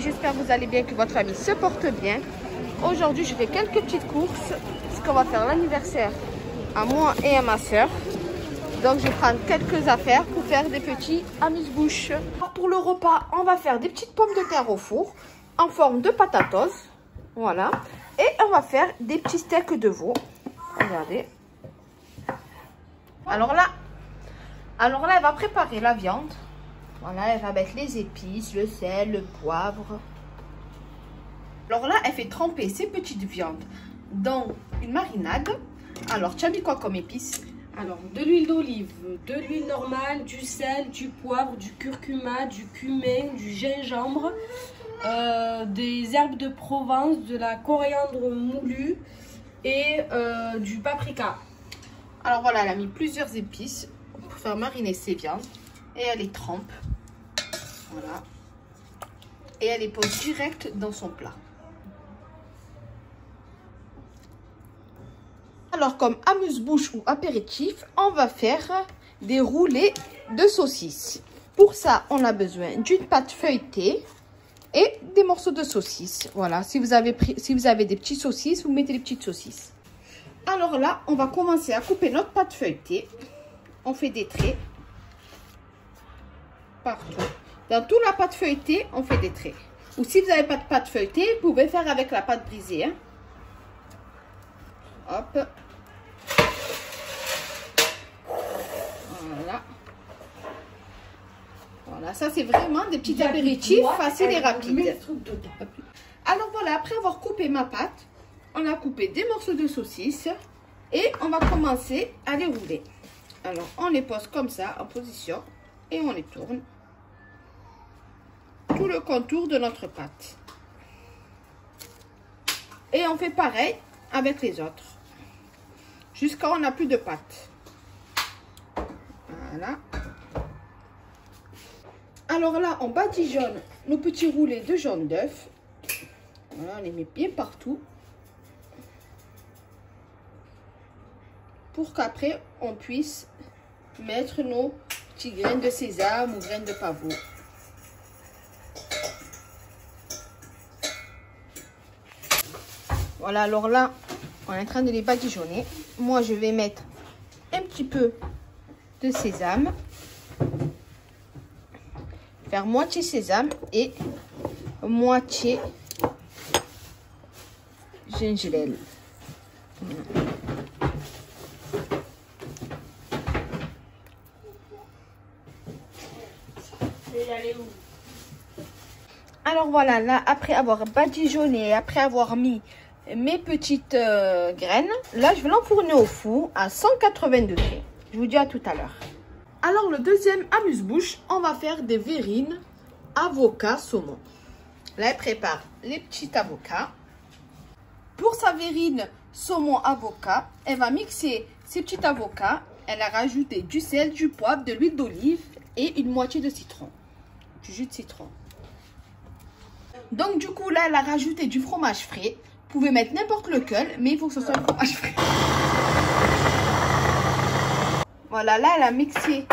j'espère que vous allez bien, que votre famille se porte bien. Aujourd'hui, je fais quelques petites courses parce qu'on va faire l'anniversaire à moi et à ma soeur. Donc, je vais prendre quelques affaires pour faire des petits amuse-bouches. Pour le repas, on va faire des petites pommes de terre au four en forme de patatos. Voilà. Et on va faire des petits steaks de veau. Regardez. Alors là, alors là, elle va préparer la viande. Voilà, elle va mettre les épices, le sel, le poivre. Alors là, elle fait tremper ses petites viandes dans une marinade. Alors, tu as mis quoi comme épices? Alors, de l'huile d'olive, de l'huile normale, du sel, du poivre, du curcuma, du cumin, du gingembre, euh, des herbes de Provence, de la coriandre moulue et euh, du paprika. Alors voilà, elle a mis plusieurs épices pour faire mariner ses viandes. Et elle les trempe. Voilà. Et elle les pose direct dans son plat. Alors comme amuse-bouche ou apéritif, on va faire des roulés de saucisses. Pour ça, on a besoin d'une pâte feuilletée et des morceaux de saucisses. Voilà, si vous avez, pris, si vous avez des petites saucisses, vous mettez des petites saucisses. Alors là, on va commencer à couper notre pâte feuilletée. On fait des traits partout. Dans toute la pâte feuilletée, on fait des traits. Ou si vous n'avez pas de pâte feuilletée, vous pouvez faire avec la pâte brisée. Hein. Hop. Voilà. Voilà, ça c'est vraiment des petits apéritifs faciles et rapides. Alors voilà, après avoir coupé ma pâte, on a coupé des morceaux de saucisse et on va commencer à les rouler. Alors, on les pose comme ça, en position, et on les tourne. Tout le contour de notre pâte. Et on fait pareil avec les autres. Jusqu'à on n'a plus de pâte. Voilà. Alors là, on badigeonne nos petits roulés de jaune d'œuf. Voilà, on les met bien partout. Pour qu'après, on puisse mettre nos petits graines de sésame ou graines de pavot. Voilà, alors là, on est en train de les badigeonner. Moi, je vais mettre un petit peu de sésame. Moitié sésame et moitié gingembre. Alors voilà, là, après avoir badigeonné, après avoir mis mes petites euh, graines, là, je vais l'enfourner au four à 180 degrés. Je vous dis à tout à l'heure. Alors, le deuxième amuse-bouche, on va faire des verrines avocat saumon. Là, elle prépare les petits avocats. Pour sa verrine saumon avocat, elle va mixer ses petits avocats. Elle a rajouté du sel, du poivre, de l'huile d'olive et une moitié de citron. Du jus de citron. Donc, du coup, là, elle a rajouté du fromage frais. Vous pouvez mettre n'importe lequel, mais il faut que ce soit un fromage frais. Voilà, là, elle a mixé.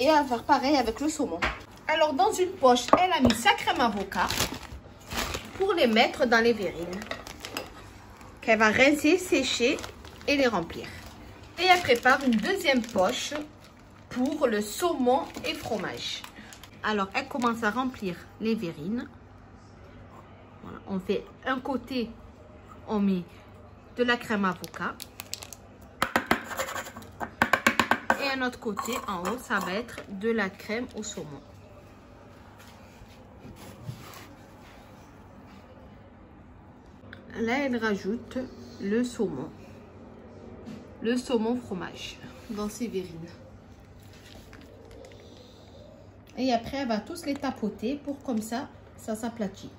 Et elle va faire pareil avec le saumon. Alors, dans une poche, elle a mis sa crème avocat pour les mettre dans les verrines. Qu'elle va rincer, sécher et les remplir. Et elle prépare une deuxième poche pour le saumon et fromage. Alors, elle commence à remplir les verrines. On fait un côté, on met de la crème avocat. Côté, en haut, ça va être de la crème au saumon. Là, elle rajoute le saumon. Le saumon fromage dans ses verrines. Et après, elle va tous les tapoter pour comme ça, ça s'aplatit.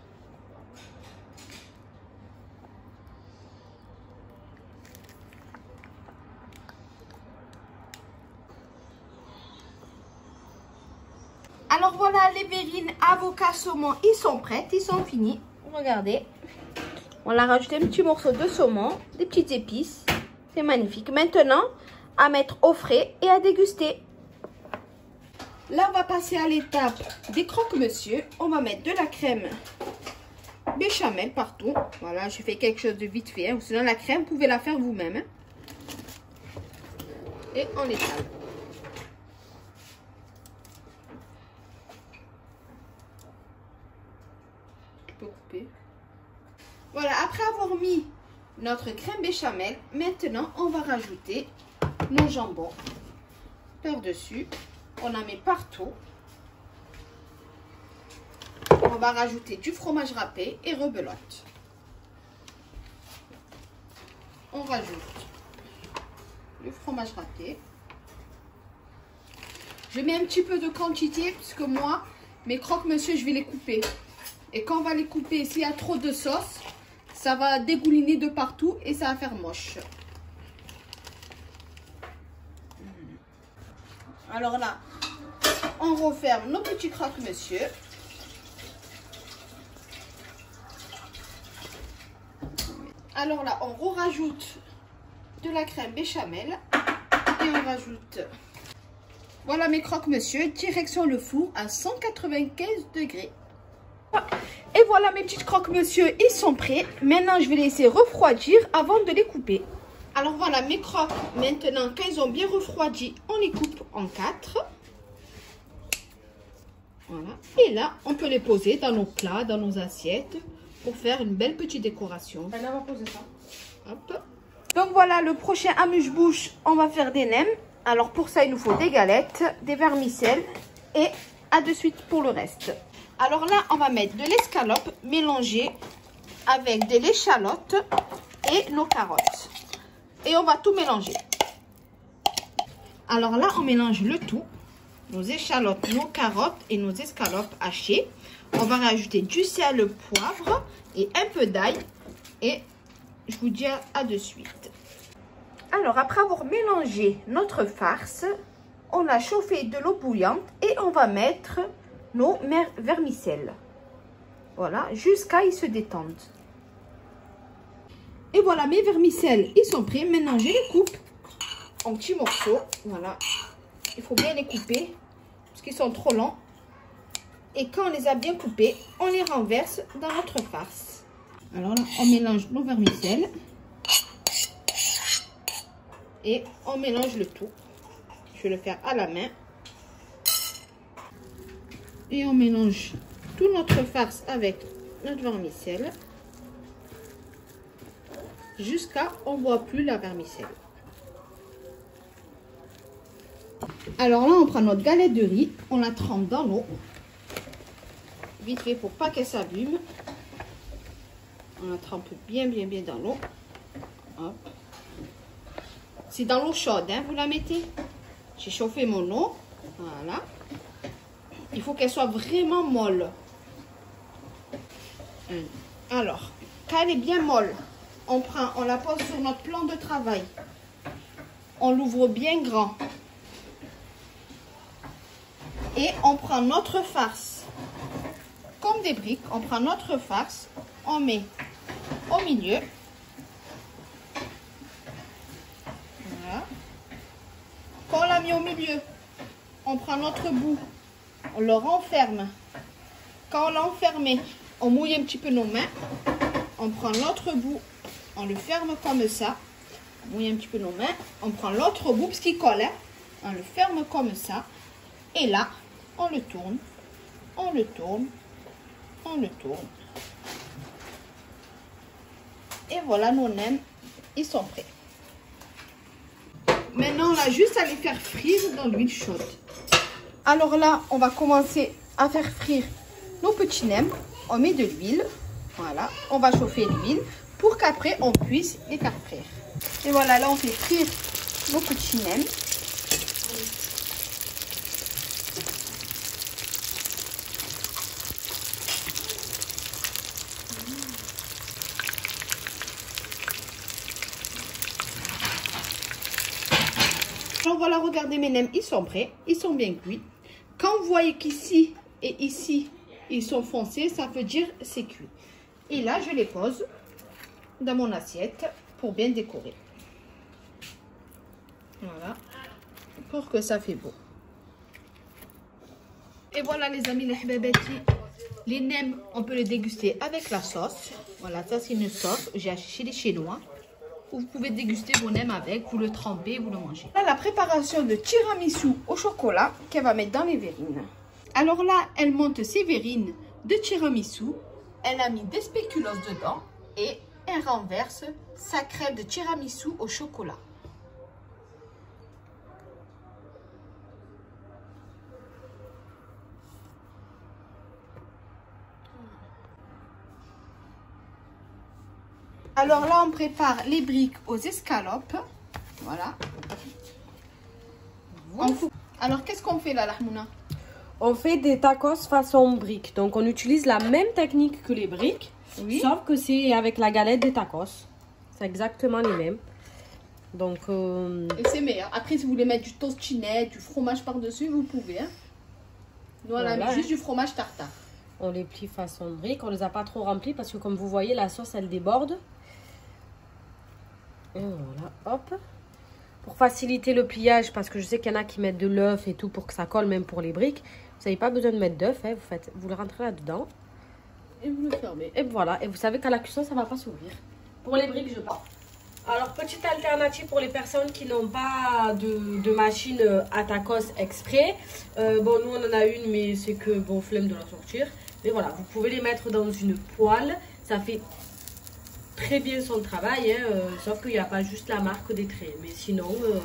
Alors verrines, avocats, saumon, ils sont prêtes, ils sont finis. Regardez. On a rajouté un petit morceau de saumon, des petites épices. C'est magnifique. Maintenant, à mettre au frais et à déguster. Là, on va passer à l'étape des croque-monsieur. On va mettre de la crème béchamel partout. Voilà, je fais quelque chose de vite fait. Hein. Sinon, la crème, vous pouvez la faire vous-même. Hein. Et on étale. Voilà, après avoir mis notre crème béchamel, maintenant on va rajouter nos jambons par-dessus. On en met partout. On va rajouter du fromage râpé et rebelote. On rajoute le fromage râpé. Je mets un petit peu de quantité puisque moi, mes croque-monsieur, je vais les couper. Et quand on va les couper, s'il y a trop de sauce, ça va dégouliner de partout et ça va faire moche. Alors là, on referme nos petits croque-monsieur. Alors là, on rajoute de la crème béchamel et on rajoute voilà mes croque-monsieur, direction le four à 195 degrés. Et voilà mes petites croque-monsieur, ils sont prêts. Maintenant, je vais les laisser refroidir avant de les couper. Alors voilà mes croques, maintenant qu'ils ont bien refroidi, on les coupe en quatre. Voilà. Et là, on peut les poser dans nos plats, dans nos assiettes, pour faire une belle petite décoration. Elle va poser ça. Hop. Donc voilà, le prochain amuse-bouche, on va faire des nems. Alors pour ça, il nous faut des galettes, des vermicelles et à de suite pour le reste. Alors là, on va mettre de l'escalope mélangée avec de l'échalote et nos carottes. Et on va tout mélanger. Alors là, on mélange le tout. Nos échalotes, nos carottes et nos escalopes hachées. On va rajouter du sel, poivre et un peu d'ail. Et je vous dis à de suite. Alors, après avoir mélangé notre farce, on a chauffé de l'eau bouillante et on va mettre nos vermicelles. Voilà, jusqu'à ils se détendent. Et voilà, mes vermicelles, ils sont prêts. Maintenant, je les coupe en petits morceaux. Voilà. Il faut bien les couper parce qu'ils sont trop longs. Et quand on les a bien coupés, on les renverse dans notre farce. Alors là, on mélange nos vermicelles. Et on mélange le tout. Je vais le faire à la main et on mélange tout notre farce avec notre vermicelle jusqu'à on voit plus la vermicelle. Alors là, on prend notre galette de riz, on la trempe dans l'eau, vite fait pour pas qu'elle s'abîme. On la trempe bien, bien, bien dans l'eau. C'est dans l'eau chaude, hein, vous la mettez? J'ai chauffé mon eau, voilà. Il faut qu'elle soit vraiment molle. Hum. Alors, quand elle est bien molle, on prend, on la pose sur notre plan de travail. On l'ouvre bien grand. Et on prend notre farce. Comme des briques, on prend notre farce, on met au milieu. Voilà. Quand on l'a mis au milieu, on prend notre bout on le renferme. Quand on l'a enfermé, on mouille un petit peu nos mains. On prend l'autre bout, on le ferme comme ça. On mouille un petit peu nos mains. On prend l'autre bout, parce qu'il colle. Hein. On le ferme comme ça. Et là, on le tourne. On le tourne. On le tourne. Et voilà nos nems, ils sont prêts. Maintenant, on a juste à les faire frire dans l'huile chaude. Alors là, on va commencer à faire frire nos petits nems. On met de l'huile. Voilà, on va chauffer l'huile pour qu'après on puisse les faire frire. Et voilà, là on fait frire nos petits nems. Voilà, regardez mes nems, ils sont prêts, ils sont bien cuits. Quand vous voyez qu'ici, Et ici, ils sont foncés, ça veut dire c'est cuit. Et là, je les pose dans mon assiette pour bien décorer. Voilà. Pour que ça fait beau. Et voilà les amis, les hbabati. Les nems, on peut les déguster avec la sauce. Voilà, ça c'est une sauce. J'ai acheté chez les Chinois. Vous pouvez déguster vos nems avec, vous le trempez, vous le mangez. Là, la préparation de tiramisu au chocolat qu'elle va mettre dans les verrines. Alors là, elle monte ses verrines de tiramisu. Elle a mis des spéculoos dedans et elle renverse sa crème de tiramisu au chocolat. Alors là, on prépare les briques aux escalopes. Voilà. Alors, qu'est-ce qu'on fait là, Lahmouna? On fait des tacos façon briques. Donc, on utilise la même technique que les briques. Oui. Sauf que c'est avec la galette des tacos. C'est exactement les mêmes. Donc, euh, Et c'est meilleur. Après, si vous voulez mettre du tostinet, du fromage par-dessus, vous pouvez. hein. Nous, on a Voilà, mis hein. juste du fromage tartare. on les plie façon briques. On les a pas trop remplis parce que comme vous voyez, la sauce, elle déborde. Et voilà, hop. Pour faciliter le pliage, parce que je sais qu'il y en a qui mettent de l'œuf et tout pour que ça colle, même pour les briques. Vous n'avez pas besoin de mettre d'œuf, hein, vous, faites, vous le rentrez là-dedans. Et vous le fermez. Et voilà, et vous savez qu'à la cuisson, ça va pas s'ouvrir. Pour les briques, je parle. Alors, petite alternative pour les personnes qui n'ont pas de, de machine euh, à tacos exprès. Euh, bon, nous, on en a une, mais c'est que, bon, flemme de la sortir. Mais voilà, vous pouvez les mettre dans une poêle. Ça fait très bien son travail, hein, euh, sauf qu'il n'y a pas juste la marque des traits. Mais sinon, euh,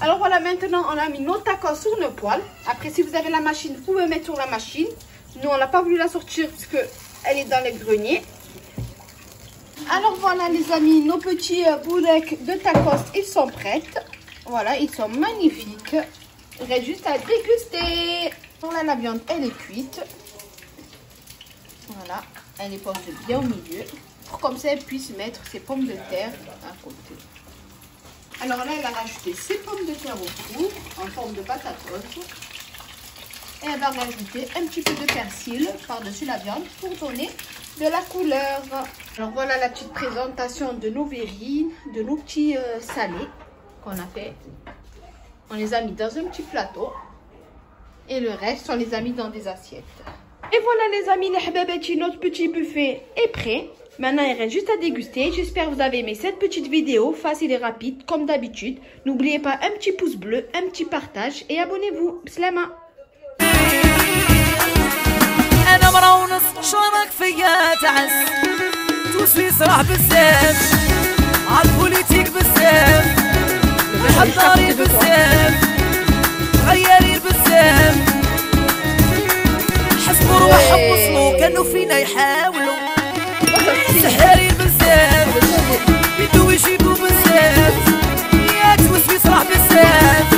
Alors voilà, maintenant, on a mis nos tacos sur nos poêles. Après, si vous avez la machine, vous pouvez mettre sur la machine. Nous, on n'a pas voulu la sortir parce que elle est dans les greniers. Alors voilà, les amis, nos petits euh, boulets de tacos, ils sont prêts. Voilà, ils sont magnifiques. Il reste juste à déguster. Voilà, la viande, elle est cuite. Voilà, elle est posée bien au milieu. Pour comme ça, elle puisse mettre ses pommes de terre à côté. Alors là, elle a rajouté ses pommes de terre au four en forme de patate haute. Et elle va rajouter un petit peu de persil par-dessus la viande pour donner de la couleur. Alors voilà la petite présentation de nos verrines, de nos petits euh, salés qu'on a fait. On les a mis dans un petit plateau. Et le reste, on les a mis dans des assiettes. Et voilà les amis, les hababati, notre petit buffet est prêt. Maintenant, il reste juste à déguster. J'espère que vous avez aimé cette petite vidéo, facile et rapide, comme d'habitude. N'oubliez pas un petit pouce bleu, un petit partage et abonnez-vous. Slama وروحهم إيه. وصلوا كانوا فينا يحاولوا. سحارين بزاف بدو يجيبوا بزاف. يا توسويس راح بزاف.